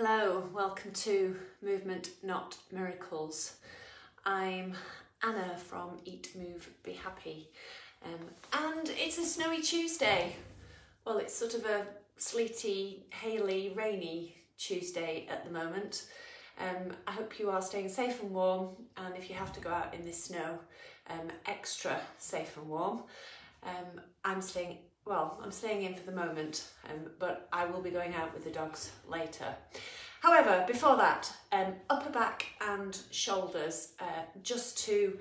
Hello, welcome to Movement Not Miracles. I'm Anna from Eat, Move, Be Happy, um, and it's a snowy Tuesday. Well, it's sort of a sleety, haily, rainy Tuesday at the moment. Um, I hope you are staying safe and warm, and if you have to go out in this snow, um, extra safe and warm. Um, I'm staying well, I'm staying in for the moment, um, but I will be going out with the dogs later. However, before that, um, upper back and shoulders, uh, just to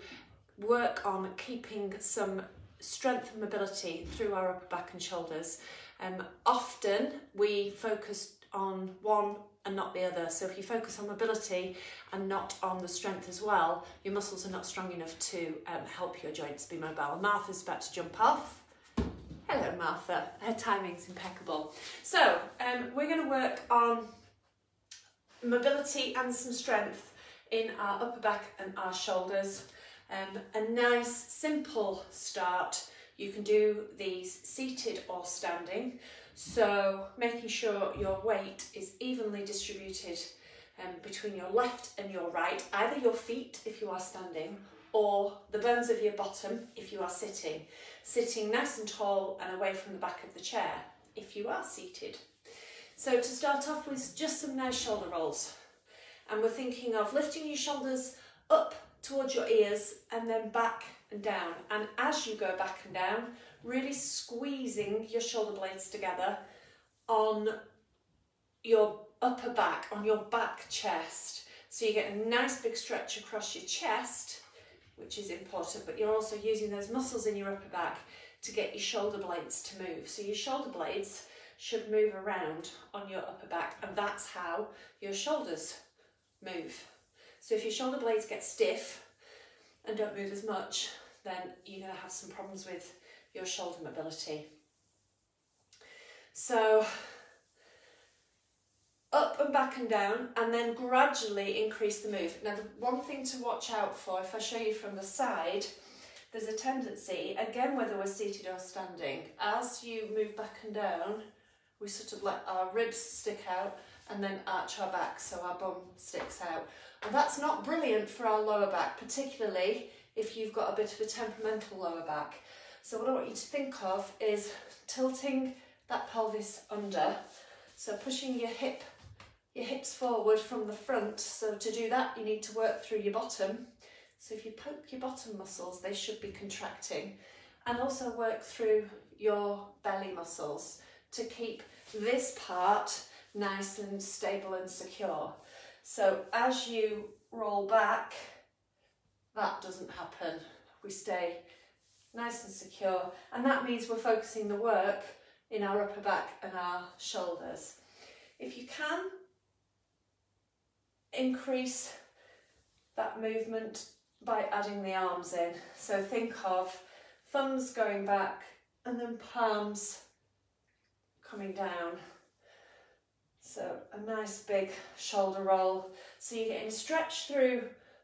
work on keeping some strength and mobility through our upper back and shoulders. Um, often we focus on one and not the other. So if you focus on mobility and not on the strength as well, your muscles are not strong enough to um, help your joints be mobile. Martha's about to jump off. Hello, Martha. Her timing's impeccable. So, um, we're going to work on mobility and some strength in our upper back and our shoulders. Um, a nice, simple start. You can do these seated or standing. So, making sure your weight is evenly distributed um, between your left and your right, either your feet if you are standing or the bones of your bottom if you are sitting. Sitting nice and tall and away from the back of the chair if you are seated. So to start off with just some nice shoulder rolls. And we're thinking of lifting your shoulders up towards your ears and then back and down. And as you go back and down, really squeezing your shoulder blades together on your upper back, on your back chest. So you get a nice big stretch across your chest which is important, but you're also using those muscles in your upper back to get your shoulder blades to move. So your shoulder blades should move around on your upper back, and that's how your shoulders move. So if your shoulder blades get stiff and don't move as much, then you're to have some problems with your shoulder mobility. So up and back and down and then gradually increase the move. Now the one thing to watch out for, if I show you from the side, there's a tendency, again whether we're seated or standing, as you move back and down, we sort of let our ribs stick out and then arch our back so our bum sticks out. And that's not brilliant for our lower back, particularly if you've got a bit of a temperamental lower back. So what I want you to think of is tilting that pelvis under, so pushing your hip your hips forward from the front. So to do that, you need to work through your bottom. So if you poke your bottom muscles, they should be contracting. And also work through your belly muscles to keep this part nice and stable and secure. So as you roll back, that doesn't happen. We stay nice and secure. And that means we're focusing the work in our upper back and our shoulders. If you can, increase that movement by adding the arms in. So think of thumbs going back and then palms coming down. So a nice big shoulder roll. So you're getting stretch through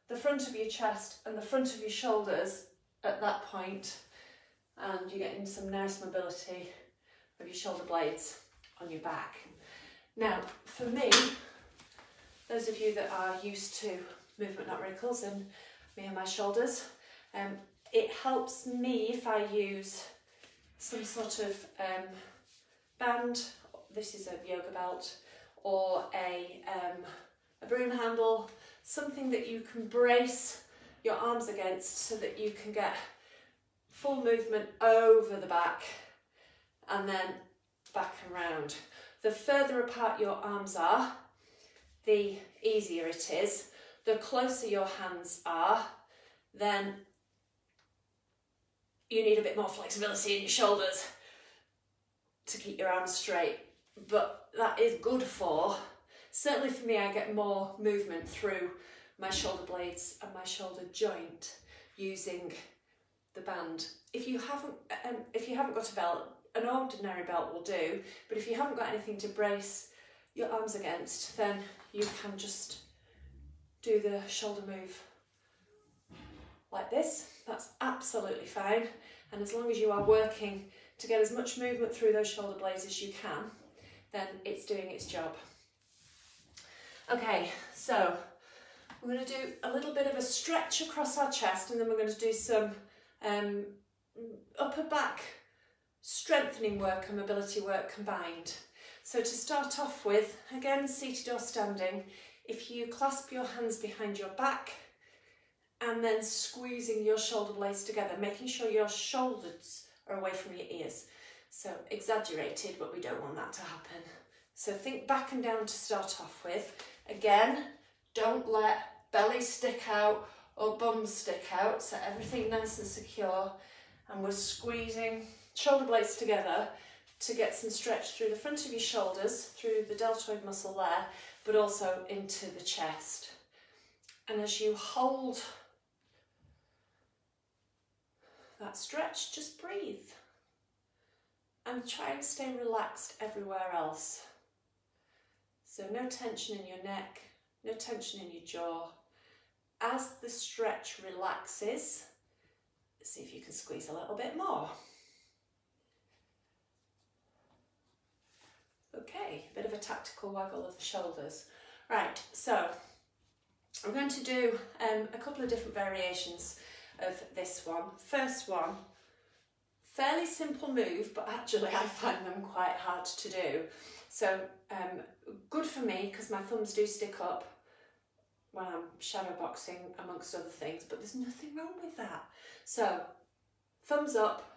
the front of your chest and the front of your shoulders at that point and you're getting some nice mobility of your shoulder blades on your back. Now, for me, those of you that are used to movement not miracles and me and my shoulders, um, it helps me if I use some sort of um, band, this is a yoga belt, or a, um, a broom handle, something that you can brace your arms against so that you can get full movement over the back and then back and round. The further apart your arms are, the easier it is. The closer your hands are, then you need a bit more flexibility in your shoulders to keep your arms straight. But that is good for, certainly for me, I get more movement through my shoulder blades and my shoulder joint using the band. If you haven't, um, if you haven't got a belt, an ordinary belt will do, but if you haven't got anything to brace your arms against, then you can just do the shoulder move like this. That's absolutely fine. And as long as you are working to get as much movement through those shoulder blades as you can, then it's doing its job. Okay, so we're going to do a little bit of a stretch across our chest and then we're going to do some um, upper back strengthening work and mobility work combined. So to start off with, again seated or standing, if you clasp your hands behind your back and then squeezing your shoulder blades together, making sure your shoulders are away from your ears. So exaggerated, but we don't want that to happen. So think back and down to start off with. Again, don't let belly stick out or bum stick out, so everything nice and secure. And we're squeezing shoulder blades together to get some stretch through the front of your shoulders, through the deltoid muscle there, but also into the chest. And as you hold that stretch, just breathe. And try and stay relaxed everywhere else. So no tension in your neck, no tension in your jaw. As the stretch relaxes, see if you can squeeze a little bit more. Okay, a bit of a tactical waggle of the shoulders. Right, so I'm going to do um, a couple of different variations of this one. First one, fairly simple move, but actually I find them quite hard to do. So um, good for me because my thumbs do stick up when I'm shadow boxing amongst other things, but there's nothing wrong with that. So thumbs up,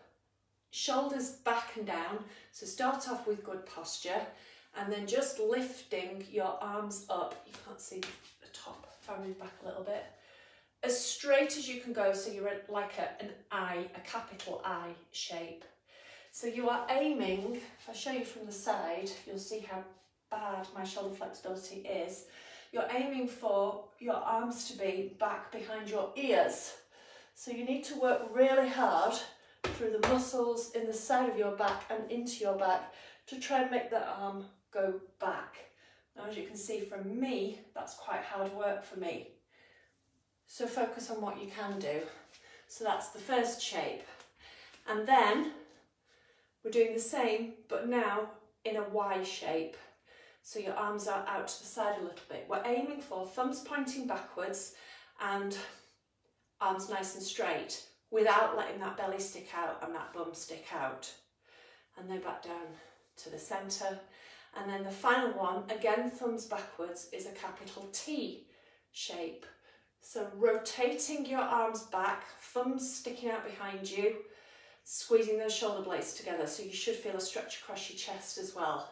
shoulders back and down. So start off with good posture and then just lifting your arms up. You can't see the top if I move back a little bit. As straight as you can go so you're like a, an I, a capital I shape. So you are aiming, if I show you from the side, you'll see how bad my shoulder flexibility is. You're aiming for your arms to be back behind your ears. So you need to work really hard through the muscles in the side of your back and into your back to try and make that arm go back. Now as you can see from me, that's quite hard work for me. So focus on what you can do. So that's the first shape. And then we're doing the same, but now in a Y shape. So your arms are out to the side a little bit. We're aiming for thumbs pointing backwards and arms nice and straight without letting that belly stick out and that bum stick out. And then back down to the centre. And then the final one, again thumbs backwards, is a capital T shape. So rotating your arms back, thumbs sticking out behind you, squeezing those shoulder blades together. So you should feel a stretch across your chest as well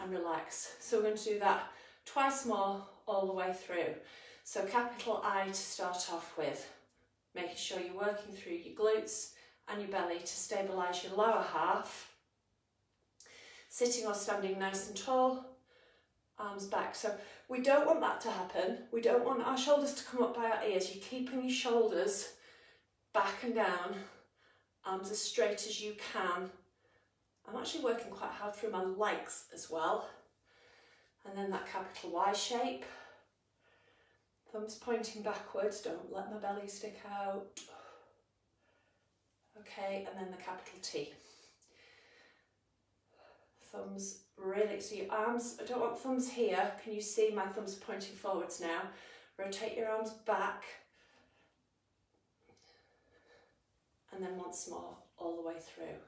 and relax. So we're going to do that twice more all the way through. So capital I to start off with making sure you're working through your glutes and your belly to stabilise your lower half. Sitting or standing nice and tall, arms back. So we don't want that to happen. We don't want our shoulders to come up by our ears. You're keeping your shoulders back and down, arms as straight as you can. I'm actually working quite hard through my legs as well. And then that capital Y shape. Thumbs pointing backwards, don't let my belly stick out. Okay, and then the capital T. Thumbs really, so your arms, I don't want thumbs here. Can you see my thumbs pointing forwards now? Rotate your arms back. And then once more, all the way through.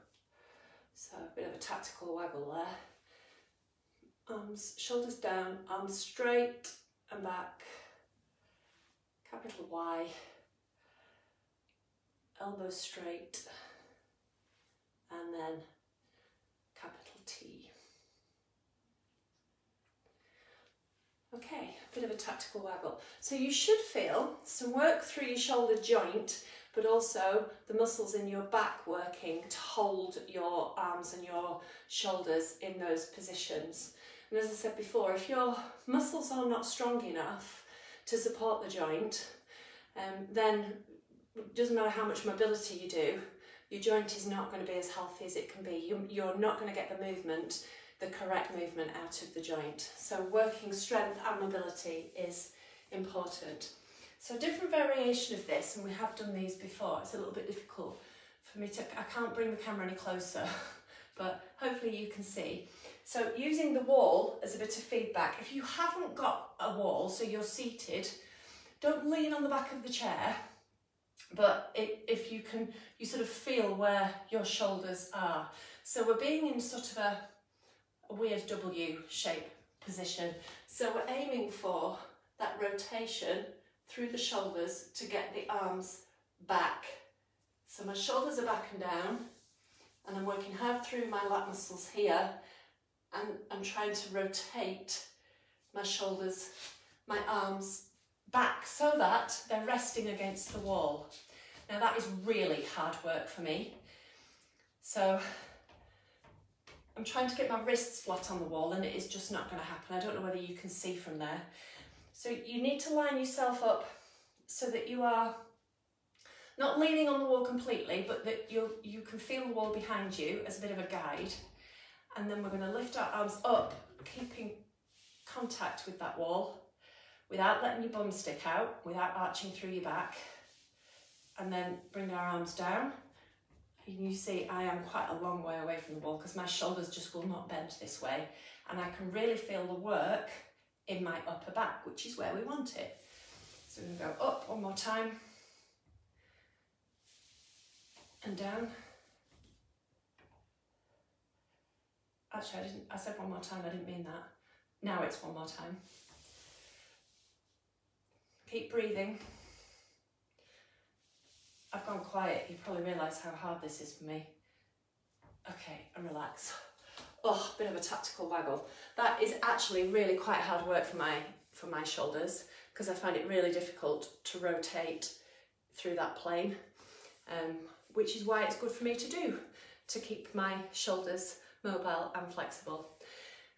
So a bit of a tactical waggle there. Arms, shoulders down, arms straight and back capital Y, elbow straight, and then capital T. Okay, a bit of a tactical waggle. So you should feel some work through your shoulder joint, but also the muscles in your back working to hold your arms and your shoulders in those positions. And as I said before, if your muscles are not strong enough, to support the joint, um, then it doesn't matter how much mobility you do, your joint is not going to be as healthy as it can be. You, you're not going to get the movement, the correct movement out of the joint. So working strength and mobility is important. So different variation of this, and we have done these before, it's a little bit difficult for me to, I can't bring the camera any closer, but hopefully you can see. So using the wall as a bit of feedback. If you haven't got a wall, so you're seated, don't lean on the back of the chair, but it, if you can, you sort of feel where your shoulders are. So we're being in sort of a, a weird W shape position. So we're aiming for that rotation through the shoulders to get the arms back. So my shoulders are back and down and I'm working hard through my lat muscles here and I'm trying to rotate my shoulders, my arms back so that they're resting against the wall. Now that is really hard work for me. So I'm trying to get my wrists flat on the wall and it is just not going to happen. I don't know whether you can see from there. So you need to line yourself up so that you are not leaning on the wall completely, but that you you can feel the wall behind you as a bit of a guide. And then we're going to lift our arms up, keeping contact with that wall without letting your bum stick out, without arching through your back. And then bring our arms down. And you see I am quite a long way away from the wall because my shoulders just will not bend this way. And I can really feel the work in my upper back, which is where we want it. So we're to go up one more time and down. Actually, I didn't, I said one more time, I didn't mean that. Now it's one more time. Keep breathing. I've gone quiet, you probably realise how hard this is for me. Okay, and relax. Oh, bit of a tactical waggle. That is actually really quite hard work for my, for my shoulders because I find it really difficult to rotate through that plane, um, which is why it's good for me to do, to keep my shoulders mobile and flexible.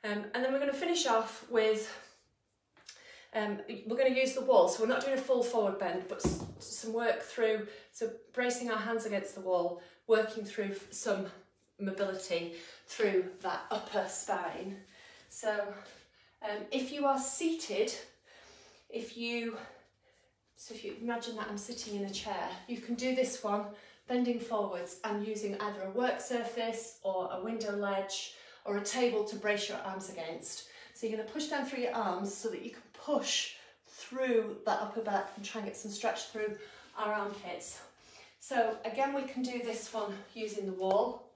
Um, and then we're going to finish off with, um, we're going to use the wall, so we're not doing a full forward bend, but some work through, so bracing our hands against the wall, working through some mobility through that upper spine. So um, if you are seated, if you, so if you imagine that I'm sitting in a chair, you can do this one bending forwards and using either a work surface or a window ledge or a table to brace your arms against. So you're going to push down through your arms so that you can push through that upper back and try and get some stretch through our armpits. So again, we can do this one using the wall.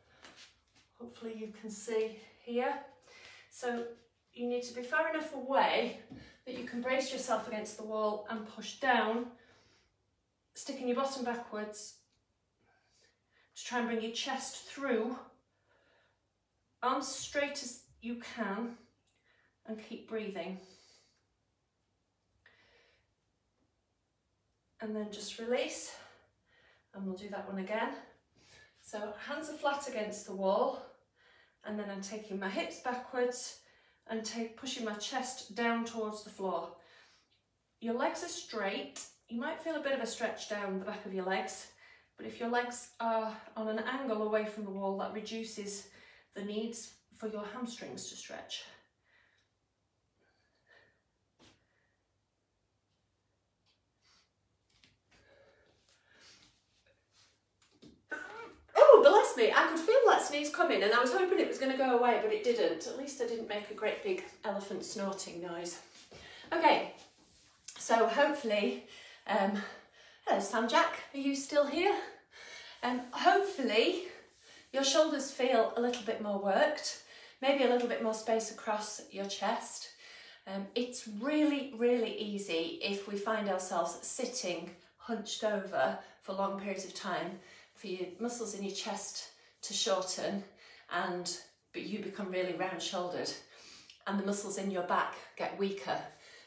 Hopefully you can see here. So you need to be far enough away that you can brace yourself against the wall and push down, sticking your bottom backwards to try and bring your chest through, arms straight as you can, and keep breathing. And then just release, and we'll do that one again. So hands are flat against the wall, and then I'm taking my hips backwards and take, pushing my chest down towards the floor. Your legs are straight. You might feel a bit of a stretch down the back of your legs, but if your legs are on an angle away from the wall, that reduces the needs for your hamstrings to stretch. Oh, bless me, I could feel that sneeze coming and I was hoping it was going to go away, but it didn't. At least I didn't make a great big elephant snorting noise. Okay, so hopefully um, Hello Sam Jack, are you still here? Um, hopefully your shoulders feel a little bit more worked, maybe a little bit more space across your chest. Um, it's really, really easy if we find ourselves sitting hunched over for long periods of time for your muscles in your chest to shorten and but you become really round shouldered and the muscles in your back get weaker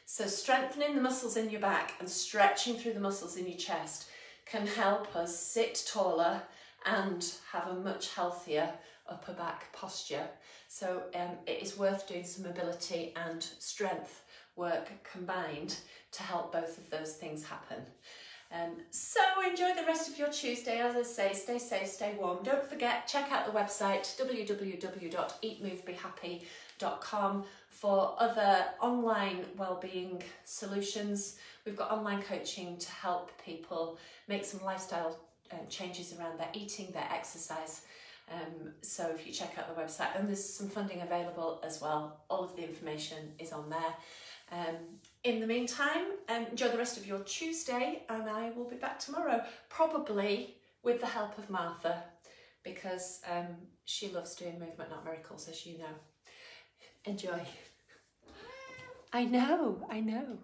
so strengthening the muscles in your back and stretching through the muscles in your chest can help us sit taller and have a much healthier upper back posture. So um, it is worth doing some mobility and strength work combined to help both of those things happen. Um, so enjoy the rest of your Tuesday. As I say, stay safe, stay warm. Don't forget, check out the website www.eatmovebehappy.com for other online wellbeing solutions. We've got online coaching to help people make some lifestyle um, changes around their eating, their exercise, Um, so if you check out the website, and there's some funding available as well, all of the information is on there. Um, in the meantime, um, enjoy the rest of your Tuesday, and I will be back tomorrow, probably with the help of Martha, because um, she loves doing movement, not miracles, as you know. Enjoy. I know, I know.